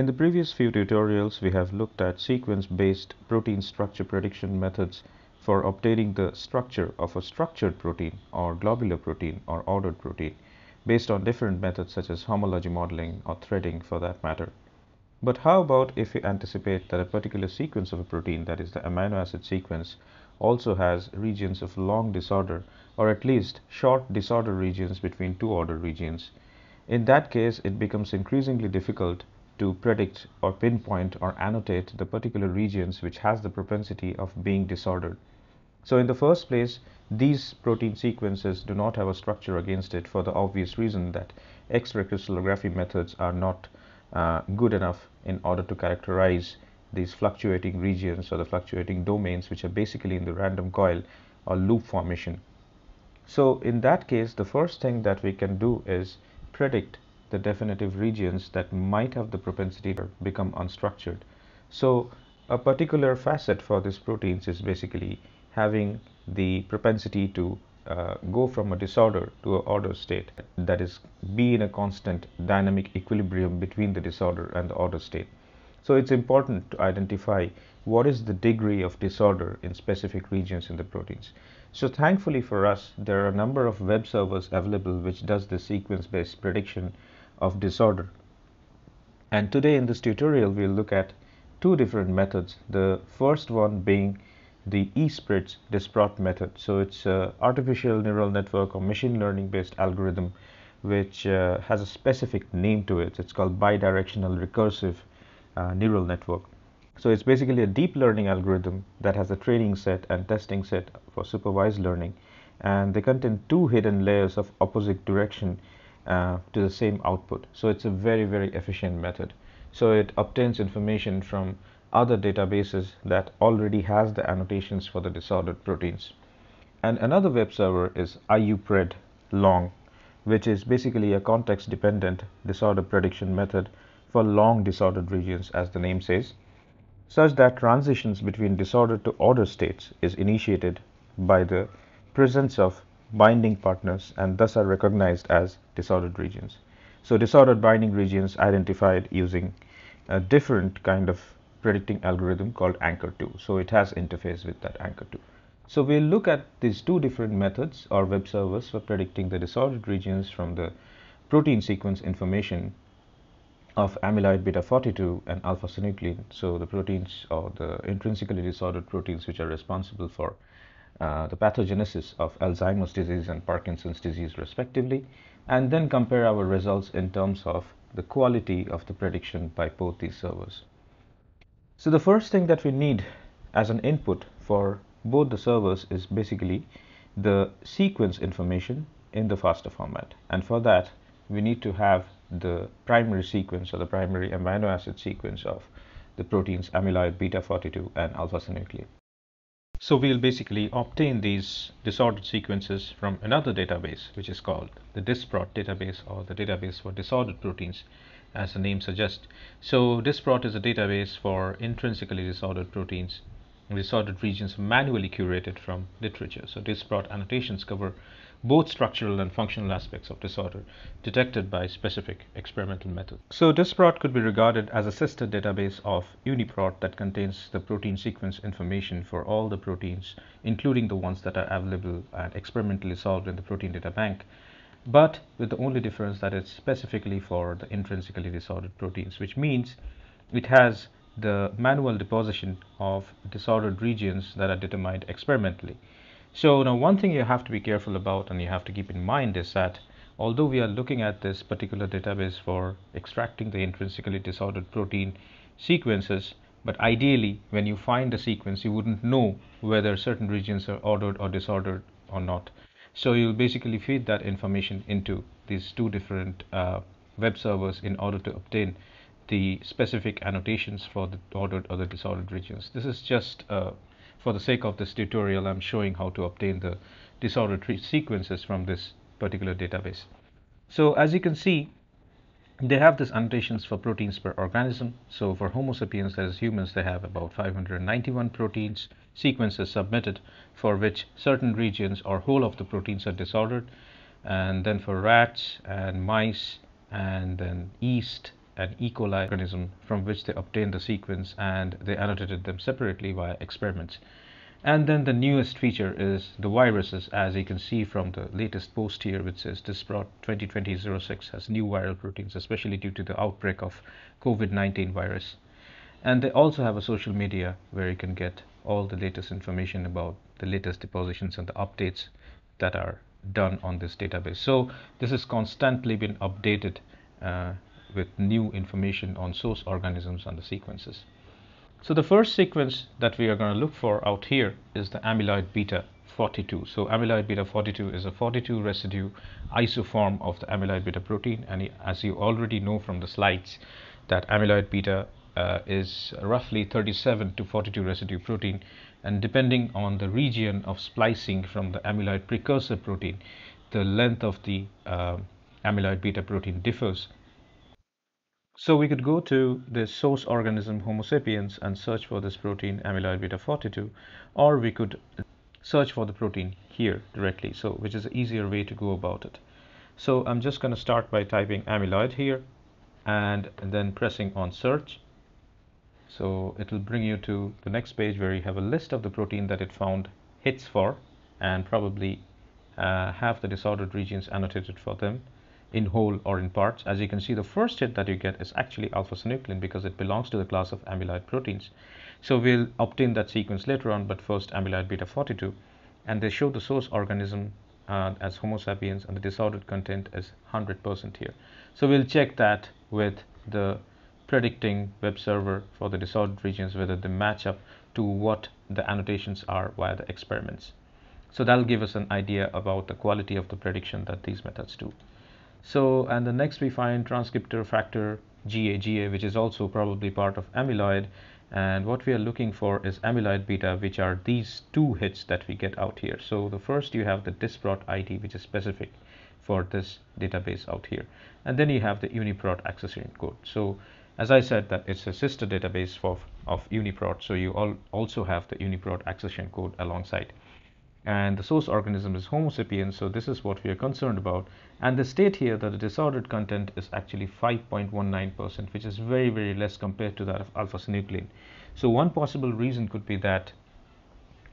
In the previous few tutorials, we have looked at sequence-based protein structure prediction methods for obtaining the structure of a structured protein or globular protein or ordered protein based on different methods such as homology modeling or threading for that matter. But how about if we anticipate that a particular sequence of a protein, that is the amino acid sequence, also has regions of long disorder or at least short disorder regions between two order regions. In that case, it becomes increasingly difficult to predict or pinpoint or annotate the particular regions which has the propensity of being disordered. So in the first place, these protein sequences do not have a structure against it for the obvious reason that X-ray crystallography methods are not uh, good enough in order to characterize these fluctuating regions or the fluctuating domains which are basically in the random coil or loop formation. So in that case, the first thing that we can do is predict the definitive regions that might have the propensity to become unstructured. So a particular facet for these proteins is basically having the propensity to uh, go from a disorder to an order state that is be in a constant dynamic equilibrium between the disorder and the order state. So it's important to identify what is the degree of disorder in specific regions in the proteins. So thankfully for us, there are a number of web servers available which does the sequence-based prediction of disorder. And today in this tutorial, we'll look at two different methods. The first one being the ESpritz Disprot method. So it's an artificial neural network or machine learning based algorithm which uh, has a specific name to it. It's called bidirectional recursive uh, neural network. So it's basically a deep learning algorithm that has a training set and testing set for supervised learning and they contain two hidden layers of opposite direction uh, to the same output. So it's a very very efficient method. So it obtains information from other databases that already has the annotations for the disordered proteins. And another web server is IUPRED long which is basically a context dependent disorder prediction method for long disordered regions as the name says, such that transitions between disordered to order states is initiated by the presence of binding partners and thus are recognized as disordered regions. So disordered binding regions identified using a different kind of predicting algorithm called Anchor2. So it has interface with that Anchor2. So we'll look at these two different methods or web servers for predicting the disordered regions from the protein sequence information of amyloid beta 42 and alpha synuclein. So the proteins or the intrinsically disordered proteins which are responsible for uh, the pathogenesis of Alzheimer's disease and Parkinson's disease respectively and then compare our results in terms of the quality of the prediction by both these servers. So the first thing that we need as an input for both the servers is basically the sequence information in the FASTA format and for that we need to have the primary sequence or the primary amino acid sequence of the proteins amyloid beta 42 and alpha synuclein. So we'll basically obtain these disordered sequences from another database which is called the DISPROT database or the database for disordered proteins as the name suggests. So DISPROT is a database for intrinsically disordered proteins disordered regions manually curated from literature. So DISPROT annotations cover both structural and functional aspects of disorder detected by specific experimental methods. So DISPROT could be regarded as a sister database of UniProt that contains the protein sequence information for all the proteins, including the ones that are available and experimentally solved in the protein data bank, but with the only difference that it's specifically for the intrinsically disordered proteins, which means it has the manual deposition of disordered regions that are determined experimentally. So now one thing you have to be careful about and you have to keep in mind is that although we are looking at this particular database for extracting the intrinsically disordered protein sequences, but ideally when you find a sequence you wouldn't know whether certain regions are ordered or disordered or not. So you'll basically feed that information into these two different uh, web servers in order to obtain the specific annotations for the ordered or the disordered regions. This is just uh, for the sake of this tutorial, I'm showing how to obtain the disordered sequences from this particular database. So as you can see, they have these annotations for proteins per organism. So for Homo sapiens, is humans, they have about 591 proteins sequences submitted for which certain regions or whole of the proteins are disordered. And then for rats and mice and then yeast an E. coli organism from which they obtained the sequence and they annotated them separately via experiments. And then the newest feature is the viruses, as you can see from the latest post here, which says Disprot 2020-06 has new viral proteins, especially due to the outbreak of COVID-19 virus. And they also have a social media where you can get all the latest information about the latest depositions and the updates that are done on this database. So this is constantly been updated uh, with new information on source organisms and the sequences. So the first sequence that we are going to look for out here is the amyloid beta 42. So amyloid beta 42 is a 42 residue isoform of the amyloid beta protein and as you already know from the slides that amyloid beta uh, is roughly 37 to 42 residue protein and depending on the region of splicing from the amyloid precursor protein the length of the uh, amyloid beta protein differs so we could go to the source organism Homo sapiens and search for this protein amyloid beta 42 or we could search for the protein here directly so which is an easier way to go about it. So I'm just going to start by typing amyloid here and then pressing on search. So it will bring you to the next page where you have a list of the protein that it found hits for and probably uh, have the disordered regions annotated for them in whole or in parts. As you can see, the first hit that you get is actually alpha-synuclein because it belongs to the class of amyloid proteins. So we'll obtain that sequence later on, but first amyloid beta 42. And they show the source organism uh, as Homo sapiens and the disordered content is 100% here. So we'll check that with the predicting web server for the disordered regions, whether they match up to what the annotations are via the experiments. So that'll give us an idea about the quality of the prediction that these methods do. So, and the next we find transcriptor factor GA, GA, which is also probably part of amyloid. And what we are looking for is amyloid beta, which are these two hits that we get out here. So the first you have the Disprot ID, which is specific for this database out here. And then you have the UniProt accession code. So as I said that it's a sister database for, of UniProt. So you all also have the UniProt accession code alongside and the source organism is Homo sapiens, so this is what we are concerned about. And the state here that the disordered content is actually 5.19%, which is very, very less compared to that of alpha-synuclein. So one possible reason could be that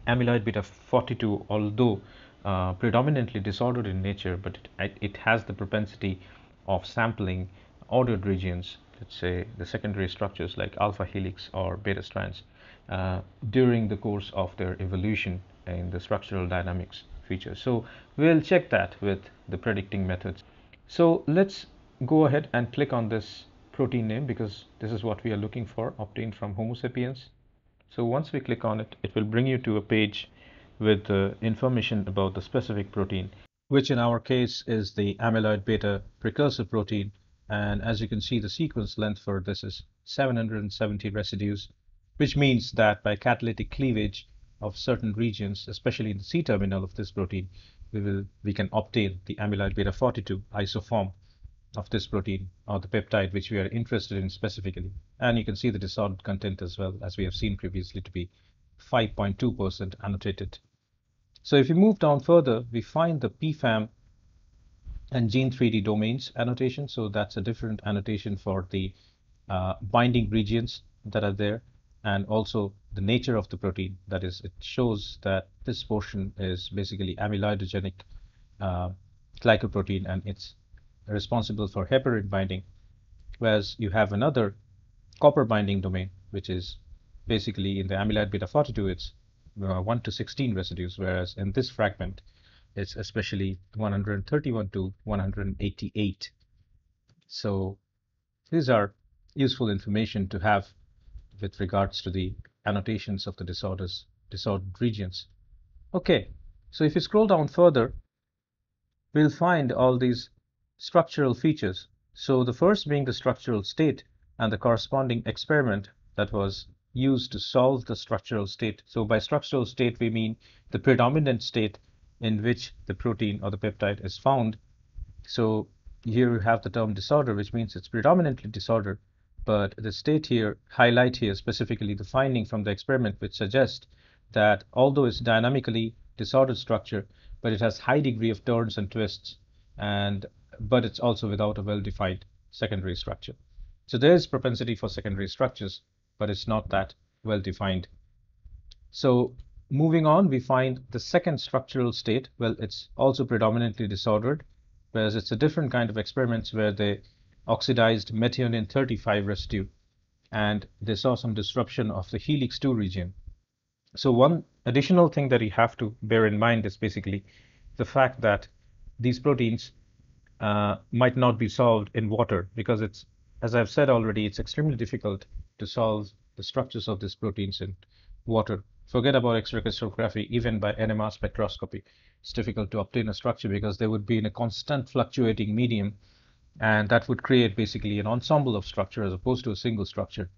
amyloid beta 42, although uh, predominantly disordered in nature, but it, it has the propensity of sampling ordered regions, let's say the secondary structures like alpha helix or beta strands, uh, during the course of their evolution in the structural dynamics feature. So we'll check that with the predicting methods. So let's go ahead and click on this protein name because this is what we are looking for obtained from Homo sapiens. So once we click on it, it will bring you to a page with information about the specific protein, which in our case is the amyloid beta precursor protein. And as you can see, the sequence length for this is 770 residues, which means that by catalytic cleavage, of certain regions, especially in the C terminal of this protein, we will we can obtain the amyloid beta 42 isoform of this protein or the peptide which we are interested in specifically. And you can see the disordered content as well as we have seen previously to be 5.2% annotated. So if we move down further, we find the PFAM and Gene3D domains annotation. So that's a different annotation for the uh, binding regions that are there and also the nature of the protein. That is, it shows that this portion is basically amyloidogenic uh, glycoprotein and it's responsible for heparin binding, whereas you have another copper binding domain, which is basically in the amyloid beta 42, it's uh, 1 to 16 residues, whereas in this fragment, it's especially 131 to 188. So these are useful information to have with regards to the annotations of the disorders, disordered regions. Okay, so if you scroll down further, we'll find all these structural features. So the first being the structural state and the corresponding experiment that was used to solve the structural state. So by structural state, we mean the predominant state in which the protein or the peptide is found. So here we have the term disorder, which means it's predominantly disordered but the state here, highlight here specifically the finding from the experiment which suggests that although it's dynamically disordered structure, but it has high degree of turns and twists, and but it's also without a well-defined secondary structure. So there is propensity for secondary structures, but it's not that well defined. So moving on, we find the second structural state. Well, it's also predominantly disordered, whereas it's a different kind of experiments where they oxidized methionine 35 residue and they saw some disruption of the helix 2 region. So one additional thing that you have to bear in mind is basically the fact that these proteins uh, might not be solved in water because it's, as I've said already, it's extremely difficult to solve the structures of these proteins in water. Forget about X-ray crystallography, even by NMR spectroscopy. It's difficult to obtain a structure because they would be in a constant fluctuating medium and that would create basically an ensemble of structure as opposed to a single structure.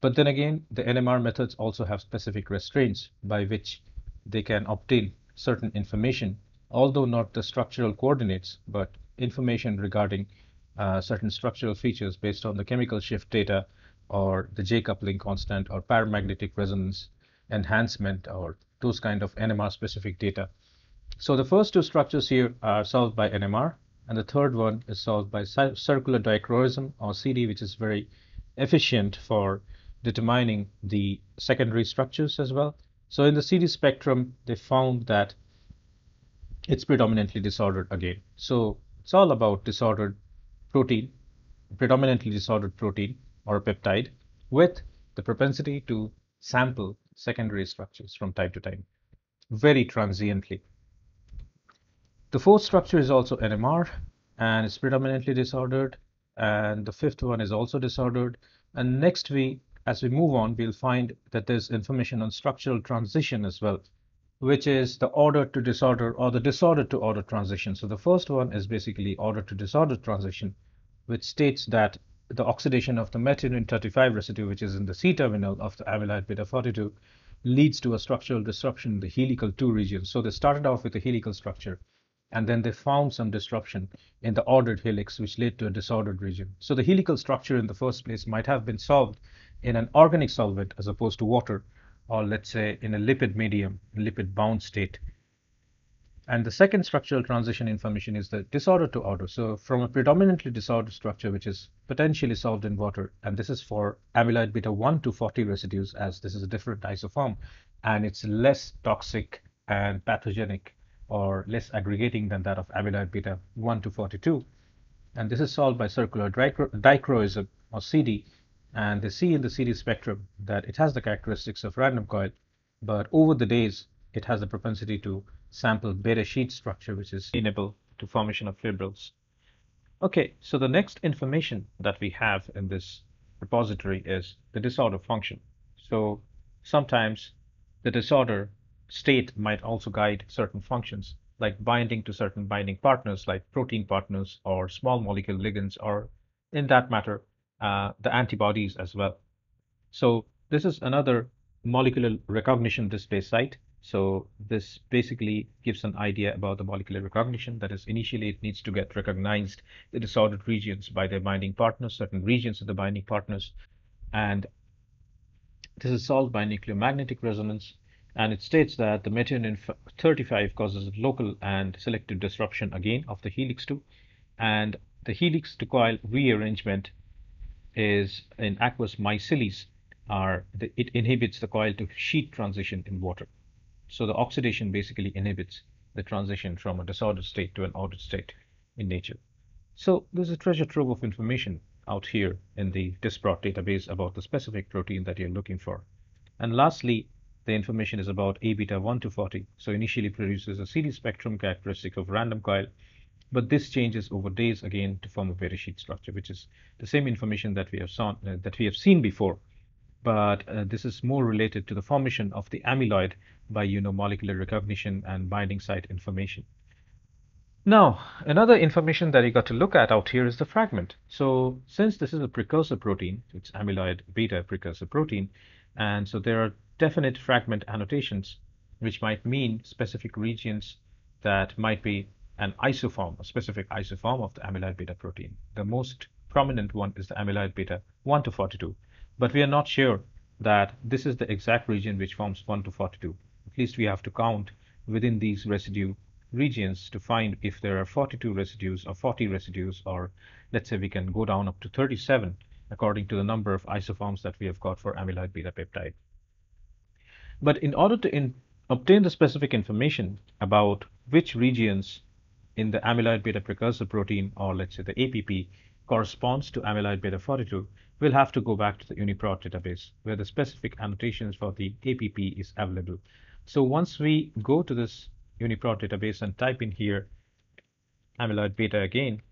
But then again, the NMR methods also have specific restraints by which they can obtain certain information, although not the structural coordinates, but information regarding uh, certain structural features based on the chemical shift data or the J coupling constant or paramagnetic resonance enhancement or those kind of NMR specific data. So the first two structures here are solved by NMR and the third one is solved by circular dichroism or CD which is very efficient for determining the secondary structures as well. So in the CD spectrum they found that it's predominantly disordered again. So it's all about disordered protein, predominantly disordered protein or peptide with the propensity to sample secondary structures from time to time very transiently. The fourth structure is also NMR and it's predominantly disordered and the fifth one is also disordered and next we as we move on we'll find that there's information on structural transition as well which is the order to disorder or the disorder to order transition. So the first one is basically order to disorder transition which states that the oxidation of the methionine 35 residue which is in the C terminal of the amyloid beta 42 leads to a structural disruption in the helical 2 region. So they started off with a helical structure and then they found some disruption in the ordered helix which led to a disordered region. So the helical structure in the first place might have been solved in an organic solvent as opposed to water or let's say in a lipid medium, lipid bound state. And the second structural transition information is the disorder to order. So from a predominantly disordered structure, which is potentially solved in water, and this is for amyloid beta 1 to 40 residues, as this is a different isoform, and it's less toxic and pathogenic or less aggregating than that of amyloid beta 1 to 42. And this is solved by circular dichroism or CD. And they see in the CD spectrum that it has the characteristics of random coil, but over the days, it has the propensity to sample beta sheet structure, which is enable to formation of fibrils. Okay, so the next information that we have in this repository is the disorder function. So sometimes the disorder state might also guide certain functions like binding to certain binding partners like protein partners or small molecule ligands or in that matter uh, the antibodies as well. So this is another molecular recognition display site. So this basically gives an idea about the molecular recognition. That is, initially it needs to get recognized the disordered regions by their binding partners, certain regions of the binding partners. And this is solved by nuclear magnetic resonance and it states that the methionine 35 causes local and selective disruption again of the helix 2 and the helix to coil rearrangement is in aqueous micelles are the, it inhibits the coil to sheet transition in water. So the oxidation basically inhibits the transition from a disordered state to an ordered state in nature. So there's a treasure trove of information out here in the DISPROT database about the specific protein that you're looking for. And lastly the information is about A beta 1 to 40. So initially produces a CD spectrum characteristic of random coil, but this changes over days again to form a beta sheet structure, which is the same information that we have, saw, uh, that we have seen before. But uh, this is more related to the formation of the amyloid by you know molecular recognition and binding site information. Now, another information that you got to look at out here is the fragment. So since this is a precursor protein, it's amyloid beta precursor protein, and so there are definite fragment annotations, which might mean specific regions that might be an isoform, a specific isoform of the amyloid beta protein. The most prominent one is the amyloid beta 1 to 42, but we are not sure that this is the exact region which forms 1 to 42. At least we have to count within these residue regions to find if there are 42 residues or 40 residues or let's say we can go down up to 37 according to the number of isoforms that we have got for amyloid beta peptide. But in order to in obtain the specific information about which regions in the amyloid beta precursor protein, or let's say the APP, corresponds to amyloid beta 42, we'll have to go back to the UniProt database where the specific annotations for the APP is available. So once we go to this UniProt database and type in here amyloid beta again,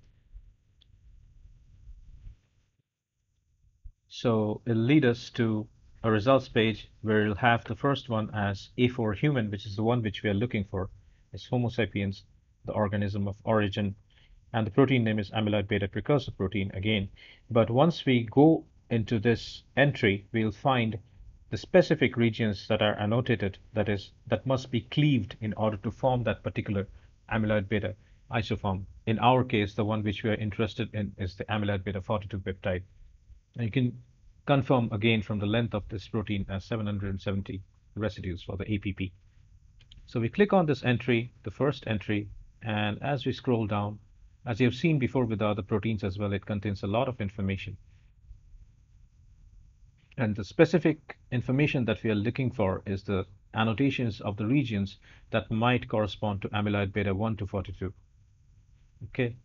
so it'll lead us to a results page where you'll have the first one as A4 human, which is the one which we are looking for. It's Homo sapiens, the organism of origin, and the protein name is amyloid beta precursor protein again. But once we go into this entry, we'll find the specific regions that are annotated, that is, that must be cleaved in order to form that particular amyloid beta isoform. In our case, the one which we are interested in is the amyloid beta 42 peptide. And you can confirm again from the length of this protein as 770 residues for the APP. So we click on this entry, the first entry, and as we scroll down, as you have seen before with the other proteins as well, it contains a lot of information. And the specific information that we are looking for is the annotations of the regions that might correspond to amyloid beta 1 to 42. Okay,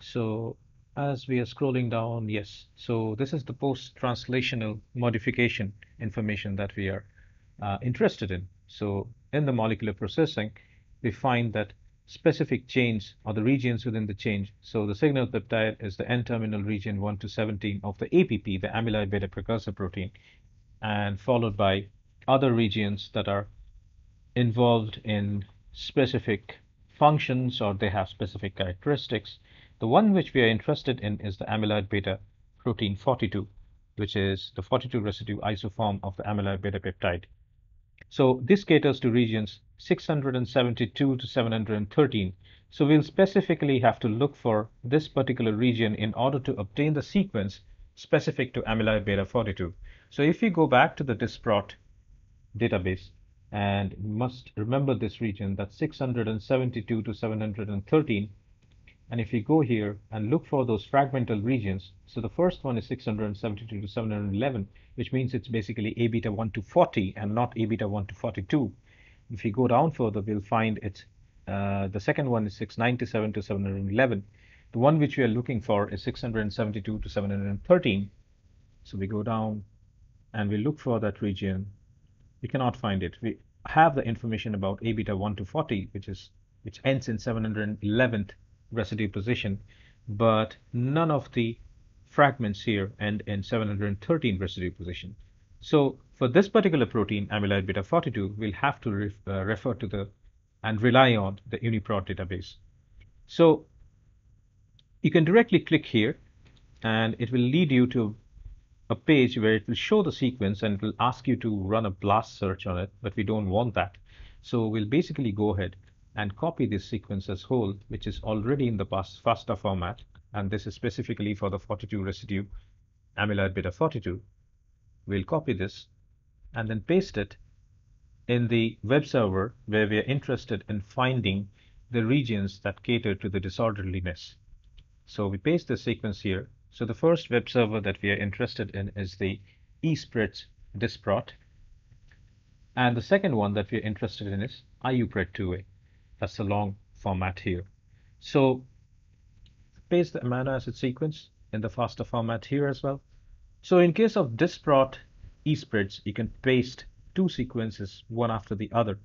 so as we are scrolling down, yes. So this is the post-translational modification information that we are uh, interested in. So in the molecular processing, we find that specific chains or the regions within the change. So the signal peptide is the N-terminal region 1 to 17 of the APP, the amyloid beta precursor protein, and followed by other regions that are involved in specific functions or they have specific characteristics the one which we are interested in is the amyloid beta protein 42, which is the 42 residue isoform of the amyloid beta peptide. So this caters to regions 672 to 713. So we'll specifically have to look for this particular region in order to obtain the sequence specific to amyloid beta 42. So if we go back to the DISPROT database and must remember this region, that's 672 to 713, and if we go here and look for those fragmental regions, so the first one is 672 to 711, which means it's basically A beta 1 to 40 and not A beta 1 to 42. If we go down further, we'll find it's uh, the second one is 697 to 711. The one which we are looking for is 672 to 713. So we go down and we look for that region. We cannot find it. We have the information about A beta 1 to 40, which is which ends in 711th residue position, but none of the fragments here end in 713 residue position. So for this particular protein, amyloid beta 42, we'll have to uh, refer to the and rely on the UniProt database. So you can directly click here and it will lead you to a page where it will show the sequence and it will ask you to run a blast search on it, but we don't want that. So we'll basically go ahead and copy this sequence as whole, which is already in the FASTA format, and this is specifically for the 42 residue amyloid beta 42. We'll copy this and then paste it in the web server where we are interested in finding the regions that cater to the disorderliness. So we paste the sequence here. So the first web server that we are interested in is the ESpritz DISPROT. And the second one that we are interested in is IUPRED2A. That's the long format here. So paste the amino acid sequence in the FASTA format here as well. So in case of DISPROT ESpritz, you can paste two sequences one after the other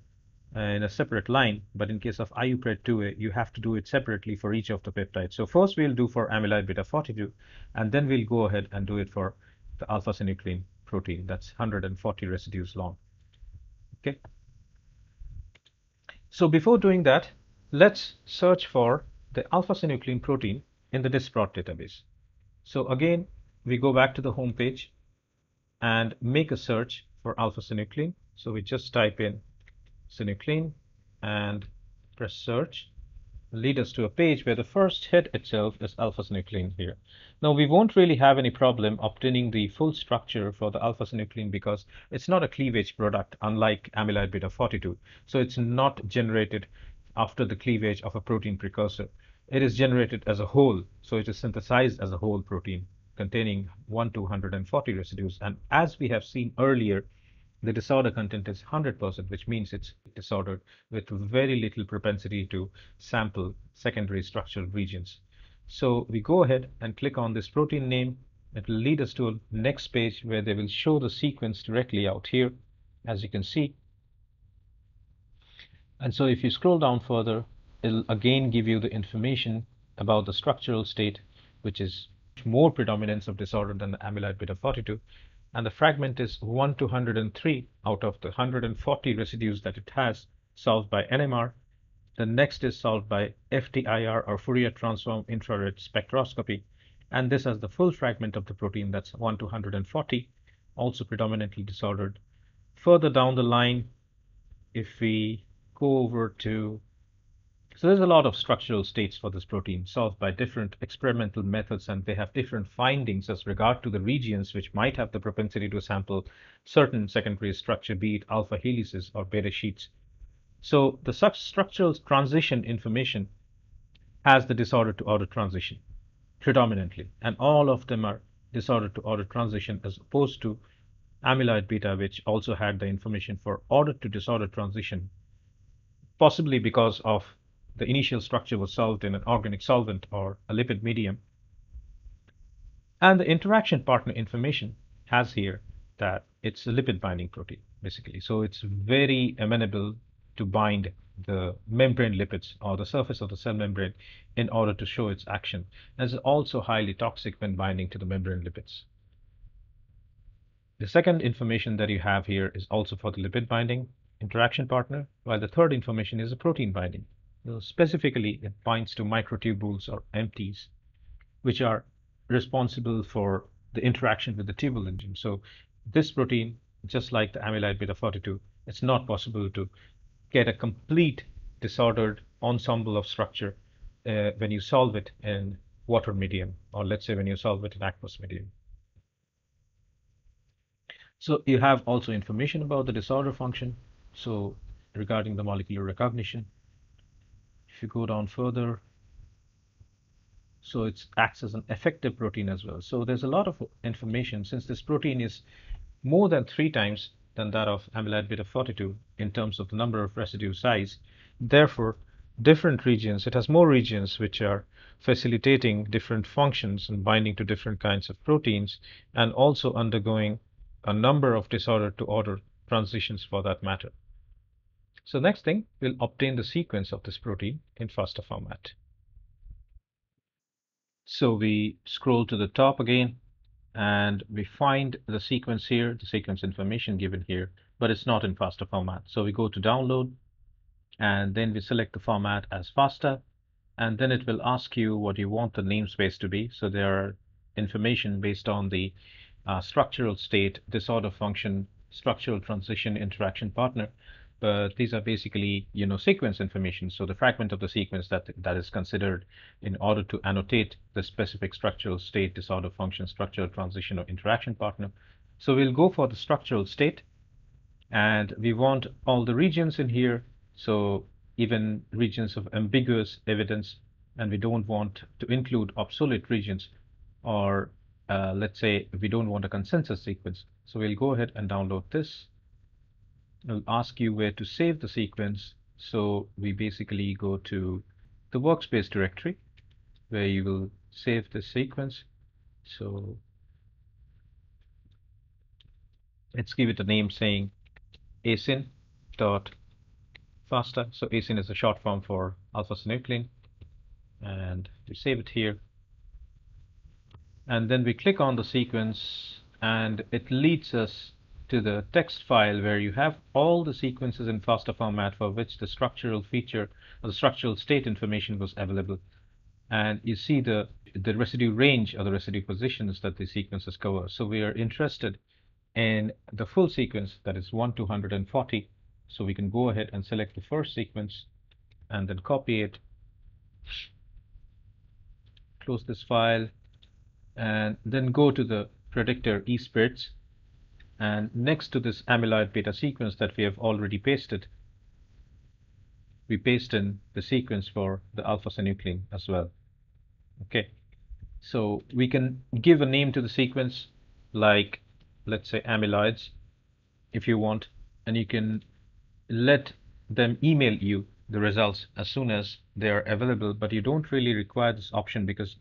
uh, in a separate line. But in case of IUPRED2A, you have to do it separately for each of the peptides. So first we'll do for amyloid beta 42, and then we'll go ahead and do it for the alpha synuclein protein. That's 140 residues long. Okay. So before doing that, let's search for the alpha-synuclein protein in the DISPROT database. So again, we go back to the home page and make a search for alpha-synuclein. So we just type in synuclein and press search lead us to a page where the first hit itself is alpha-synuclein here. Now we won't really have any problem obtaining the full structure for the alpha-synuclein because it's not a cleavage product unlike amyloid beta 42. So it's not generated after the cleavage of a protein precursor. It is generated as a whole, so it is synthesized as a whole protein. containing 1 to 140 residues. And as we have seen earlier, the disorder content is 100%, which means it's disordered with very little propensity to sample secondary structural regions. So we go ahead and click on this protein name. It will lead us to a next page where they will show the sequence directly out here, as you can see. And so if you scroll down further, it'll again give you the information about the structural state, which is more predominance of disorder than the amyloid beta 42 and the fragment is 1 to 103 out of the 140 residues that it has solved by NMR. The next is solved by FTIR or Fourier transform infrared spectroscopy and this has the full fragment of the protein that's 1 to 140 also predominantly disordered. Further down the line if we go over to so there's a lot of structural states for this protein solved by different experimental methods and they have different findings as regard to the regions which might have the propensity to sample certain secondary structure, be it alpha helices or beta sheets. So the structural transition information has the disorder to order transition predominantly and all of them are disorder to order transition as opposed to amyloid beta which also had the information for order to disorder transition possibly because of the initial structure was solved in an organic solvent or a lipid medium. And the interaction partner information has here that it's a lipid binding protein, basically. So it's very amenable to bind the membrane lipids or the surface of the cell membrane in order to show its action. And it's also highly toxic when binding to the membrane lipids. The second information that you have here is also for the lipid binding interaction partner, while the third information is a protein binding specifically, it binds to microtubules or MTs, which are responsible for the interaction with the tubule engine. So this protein, just like the amyloid beta 42, it's not possible to get a complete disordered ensemble of structure uh, when you solve it in water medium, or let's say when you solve it in aqueous medium. So you have also information about the disorder function. So regarding the molecular recognition, if you go down further so it acts as an effective protein as well. So there's a lot of information. Since this protein is more than three times than that of amyloid beta 42 in terms of the number of residue size therefore different regions it has more regions which are facilitating different functions and binding to different kinds of proteins and also undergoing a number of disorder to order transitions for that matter so next thing, we'll obtain the sequence of this protein in FASTA format. So we scroll to the top again and we find the sequence here, the sequence information given here, but it's not in FASTA format. So we go to download and then we select the format as FASTA and then it will ask you what you want the namespace to be. So there are information based on the uh, structural state, disorder function, structural transition interaction partner but these are basically you know sequence information. So the fragment of the sequence that that is considered in order to annotate the specific structural state disorder function structural transition or interaction partner. So we'll go for the structural state and we want all the regions in here. So even regions of ambiguous evidence and we don't want to include obsolete regions or uh, let's say we don't want a consensus sequence. So we'll go ahead and download this it'll ask you where to save the sequence. So we basically go to the workspace directory where you will save the sequence. So let's give it a name saying asyn dot fasta. So asyn is a short form for alpha synuclein and we save it here. And then we click on the sequence and it leads us to the text file where you have all the sequences in FASTA format for which the structural feature or the structural state information was available. And you see the, the residue range or the residue positions that the sequences cover. So we are interested in the full sequence that is 1 to 140. So we can go ahead and select the first sequence and then copy it, close this file, and then go to the predictor ESpritz and next to this amyloid beta sequence that we have already pasted, we paste in the sequence for the alpha synuclein as well. Okay, So we can give a name to the sequence like let's say amyloids if you want and you can let them email you the results as soon as they are available but you don't really require this option because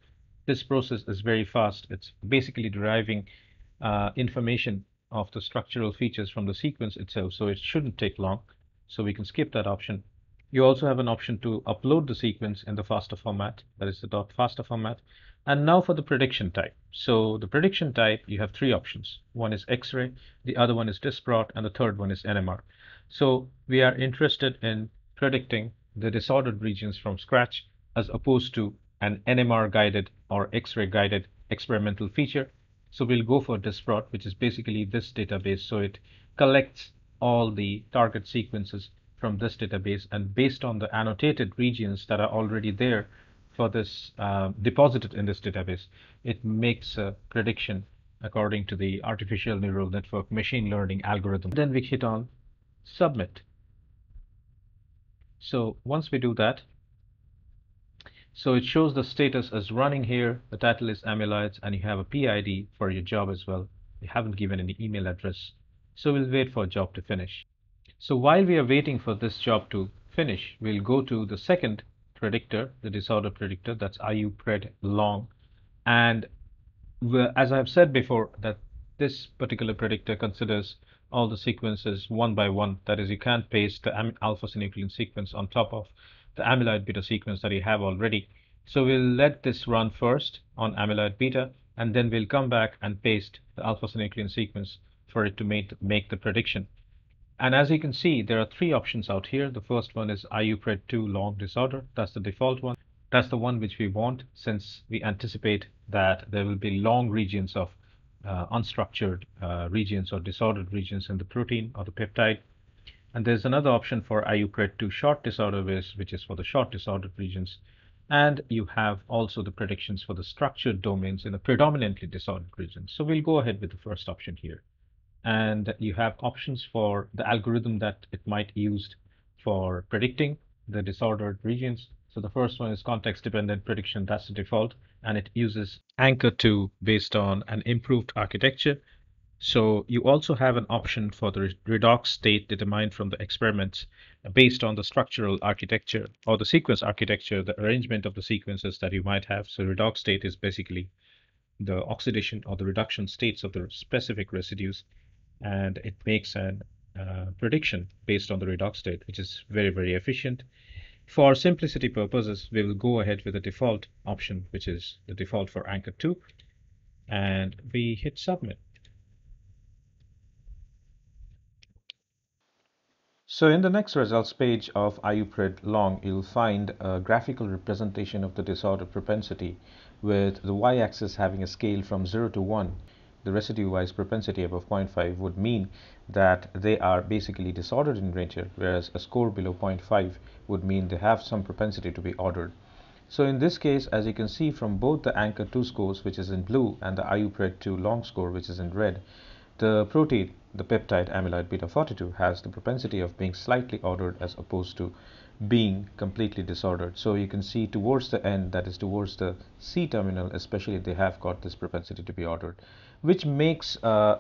this process is very fast it's basically deriving uh, information of the structural features from the sequence itself so it shouldn't take long so we can skip that option you also have an option to upload the sequence in the FASTA format that is the dot .fasta format and now for the prediction type. So the prediction type, you have three options. One is X-ray, the other one is Disprot, and the third one is NMR. So we are interested in predicting the disordered regions from scratch as opposed to an NMR guided or X-ray guided experimental feature. So we'll go for Disprot, which is basically this database. So it collects all the target sequences from this database and based on the annotated regions that are already there for this uh, deposited in this database, it makes a prediction according to the artificial neural network machine learning algorithm. Then we hit on submit. So once we do that, so it shows the status as running here. The title is amyloids and you have a PID for your job as well. You haven't given any email address. So we'll wait for job to finish. So while we are waiting for this job to finish, we'll go to the second predictor, the disorder predictor, that's IUPRED long. And as I've said before, that this particular predictor considers all the sequences one by one. That is, you can't paste the alpha-synuclein sequence on top of the amyloid beta sequence that you have already. So we'll let this run first on amyloid beta, and then we'll come back and paste the alpha-synuclein sequence for it to make, make the prediction. And as you can see, there are three options out here. The first one is IUPRED2 long disorder. That's the default one. That's the one which we want since we anticipate that there will be long regions of uh, unstructured uh, regions or disordered regions in the protein or the peptide. And there's another option for IUPRED2 short disorder which is for the short disordered regions. And you have also the predictions for the structured domains in the predominantly disordered regions. So we'll go ahead with the first option here and you have options for the algorithm that it might use for predicting the disordered regions. So the first one is context dependent prediction, that's the default, and it uses anchor two based on an improved architecture. So you also have an option for the redox state determined from the experiments based on the structural architecture or the sequence architecture, the arrangement of the sequences that you might have. So redox state is basically the oxidation or the reduction states of the specific residues and it makes a uh, prediction based on the redox state, which is very, very efficient. For simplicity purposes, we will go ahead with the default option, which is the default for Anchor 2, and we hit submit. So in the next results page of IUPRED long, you'll find a graphical representation of the disorder propensity with the y-axis having a scale from 0 to 1 the residue-wise propensity above 0.5 would mean that they are basically disordered in nature, whereas a score below 0.5 would mean they have some propensity to be ordered. So in this case, as you can see from both the Anchor2 scores, which is in blue, and the IUPRED2 long score, which is in red, the protein, the peptide amyloid beta 42, has the propensity of being slightly ordered as opposed to being completely disordered. So you can see towards the end, that is towards the C terminal, especially they have got this propensity to be ordered which makes uh,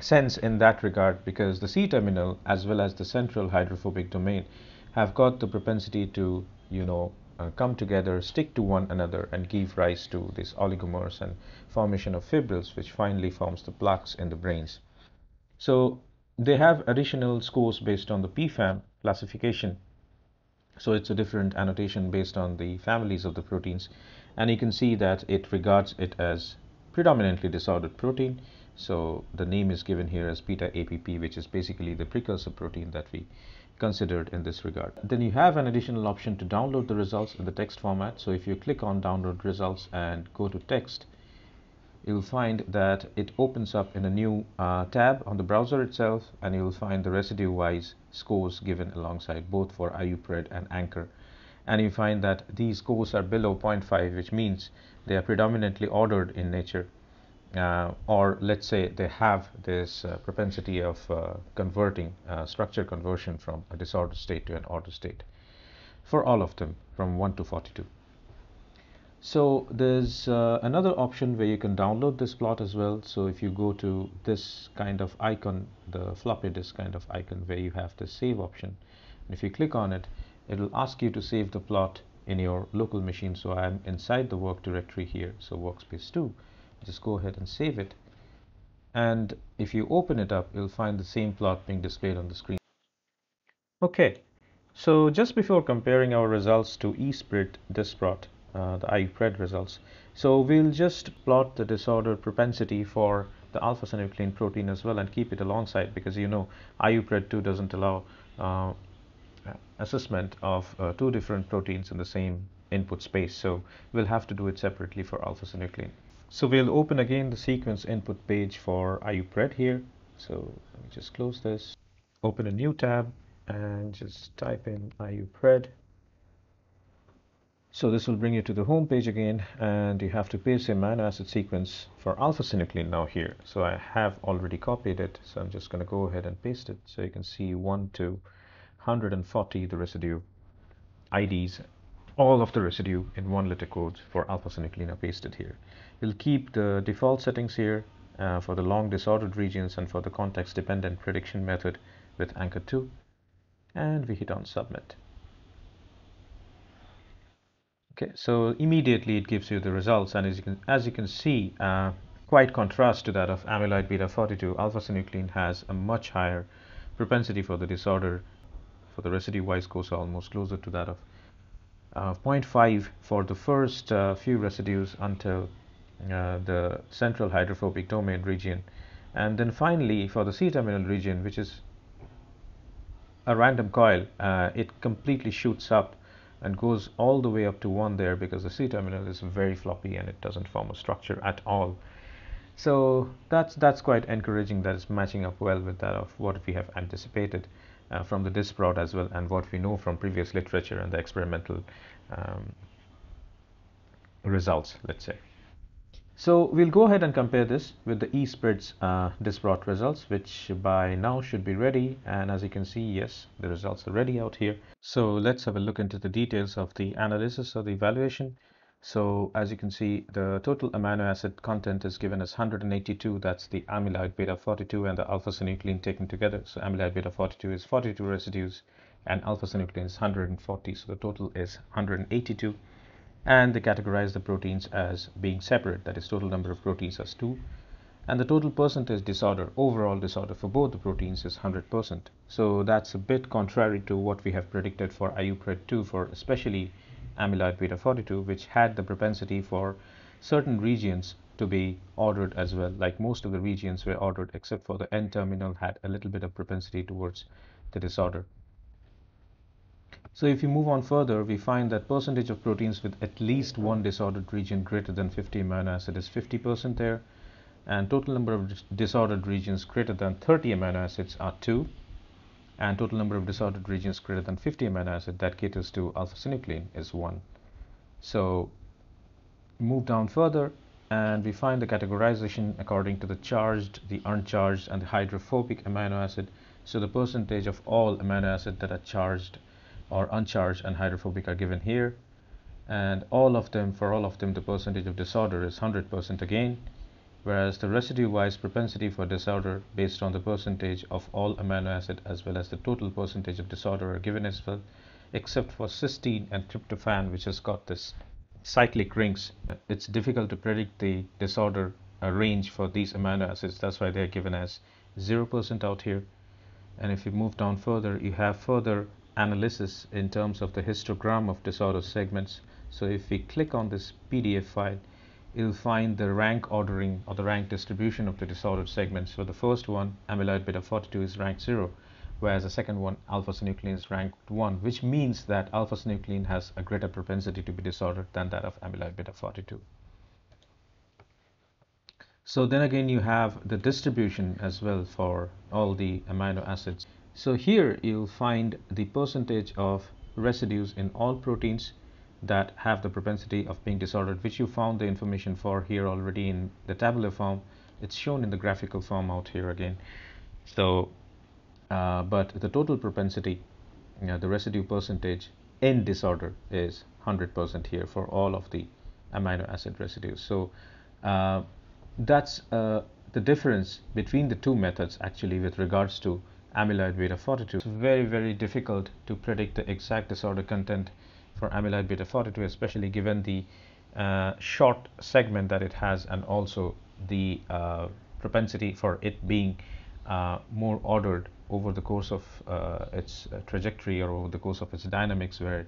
sense in that regard because the C terminal as well as the central hydrophobic domain have got the propensity to you know uh, come together stick to one another and give rise to these oligomers and formation of fibrils which finally forms the plaques in the brains. So they have additional scores based on the PFAM classification. So it's a different annotation based on the families of the proteins. And you can see that it regards it as predominantly disordered protein. So the name is given here as beta APP, which is basically the precursor protein that we considered in this regard. Then you have an additional option to download the results in the text format. So if you click on download results and go to text, you'll find that it opens up in a new uh, tab on the browser itself and you'll find the residue wise scores given alongside both for IUPRED and ANCHOR and you find that these scores are below 0.5 which means they are predominantly ordered in nature uh, or let's say they have this uh, propensity of uh, converting uh, structure conversion from a disordered state to an ordered state for all of them from 1 to 42. So there's uh, another option where you can download this plot as well. So if you go to this kind of icon, the floppy disk kind of icon where you have the save option, and if you click on it, it will ask you to save the plot in your local machine. So I'm inside the work directory here. So workspace 2, just go ahead and save it. And if you open it up, you'll find the same plot being displayed on the screen. Okay, so just before comparing our results to ESpritz Disprot, uh, the IUPRED results. So we'll just plot the disorder propensity for the alpha-synuclein protein as well and keep it alongside because you know IUPRED2 doesn't allow uh, assessment of uh, two different proteins in the same input space. So we'll have to do it separately for alpha-synuclein. So we'll open again the sequence input page for IUPRED here. So let me just close this, open a new tab and just type in IUPRED so this will bring you to the home page again and you have to paste the amino acid sequence for alpha-synuclein now here. So I have already copied it. So I'm just going to go ahead and paste it. So you can see 1 to 140 the residue IDs, all of the residue in one letter codes for alpha-synuclein are pasted here. We'll keep the default settings here uh, for the long disordered regions and for the context dependent prediction method with Anchor2 and we hit on submit. Okay, so immediately it gives you the results, and as you can as you can see, uh, quite contrast to that of amyloid beta 42, alpha-synuclein has a much higher propensity for the disorder. For the residue-wise goes almost closer to that of 0.5 for the first uh, few residues until uh, the central hydrophobic domain region, and then finally for the C-terminal region, which is a random coil, uh, it completely shoots up and goes all the way up to 1 there because the C terminal is very floppy and it doesn't form a structure at all. So that's that's quite encouraging that it's matching up well with that of what we have anticipated uh, from the Disprot as well and what we know from previous literature and the experimental um, results, let's say. So we'll go ahead and compare this with the ESpritz uh, Disprot results, which by now should be ready. And as you can see, yes, the results are ready out here. So let's have a look into the details of the analysis or the evaluation. So as you can see, the total amino acid content is given as 182. That's the amyloid beta 42 and the alpha synuclein taken together. So amyloid beta 42 is 42 residues and alpha synuclein is 140. So the total is 182 and they categorize the proteins as being separate that is total number of proteins as 2 and the total percentage disorder overall disorder for both the proteins is 100% so that's a bit contrary to what we have predicted for IUPRED2 for especially amyloid beta 42 which had the propensity for certain regions to be ordered as well like most of the regions were ordered except for the N terminal had a little bit of propensity towards the disorder so if you move on further, we find that percentage of proteins with at least one disordered region greater than 50 amino acid is 50% there. And total number of disordered regions greater than 30 amino acids are 2. And total number of disordered regions greater than 50 amino acid that caters to alpha-synuclein is 1. So move down further and we find the categorization according to the charged, the uncharged and the hydrophobic amino acid. So the percentage of all amino acid that are charged or uncharged and hydrophobic are given here and all of them for all of them the percentage of disorder is 100% again whereas the residue wise propensity for disorder based on the percentage of all amino acid as well as the total percentage of disorder are given as well except for cysteine and tryptophan which has got this cyclic rings. It's difficult to predict the disorder uh, range for these amino acids. That's why they're given as 0% out here. And if you move down further you have further analysis in terms of the histogram of disorder segments. So if we click on this PDF file, you'll find the rank ordering or the rank distribution of the disordered segments. So the first one, amyloid beta 42, is ranked 0, whereas the second one, alpha synuclein, is ranked 1, which means that alpha synuclein has a greater propensity to be disordered than that of amyloid beta 42. So then again, you have the distribution as well for all the amino acids. So here you'll find the percentage of residues in all proteins that have the propensity of being disordered, which you found the information for here already in the tabular form. It's shown in the graphical form out here again. So, uh, but the total propensity, you know, the residue percentage in disorder is 100% here for all of the amino acid residues. So uh, that's uh, the difference between the two methods actually with regards to amyloid beta 42. It's very very difficult to predict the exact disorder content for amyloid beta 42 especially given the uh, short segment that it has and also the uh, propensity for it being uh, more ordered over the course of uh, its uh, trajectory or over the course of its dynamics where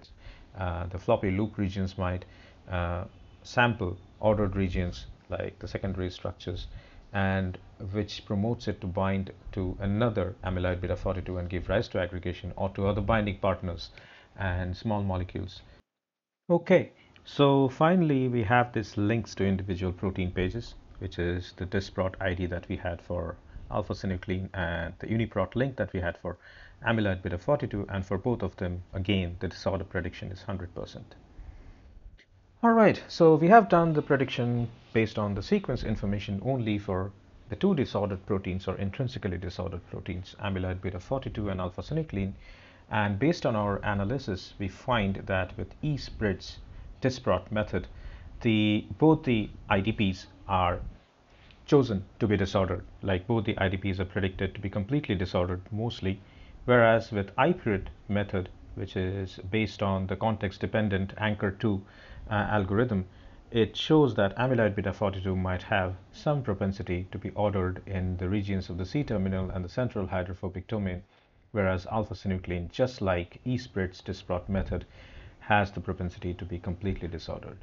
uh, the floppy loop regions might sample ordered regions like the secondary structures and which promotes it to bind to another amyloid beta 42 and give rise to aggregation or to other binding partners and small molecules. Okay, so finally we have this links to individual protein pages which is the Disprot ID that we had for alpha-synuclein and the UniProt link that we had for amyloid beta 42 and for both of them again the disorder prediction is 100%. Alright, so we have done the prediction based on the sequence information only for the two disordered proteins or intrinsically disordered proteins, amyloid beta 42 and alpha-synuclein. And based on our analysis, we find that with ESpritz Disprot method, the both the IDPs are chosen to be disordered, like both the IDPs are predicted to be completely disordered mostly, whereas with IUPRED method, which is based on the context-dependent Anchor2 uh, algorithm, it shows that amyloid beta 42 might have some propensity to be ordered in the regions of the C-terminal and the central hydrophobic domain, whereas alpha-synuclein, just like ESpritz Disprot method, has the propensity to be completely disordered.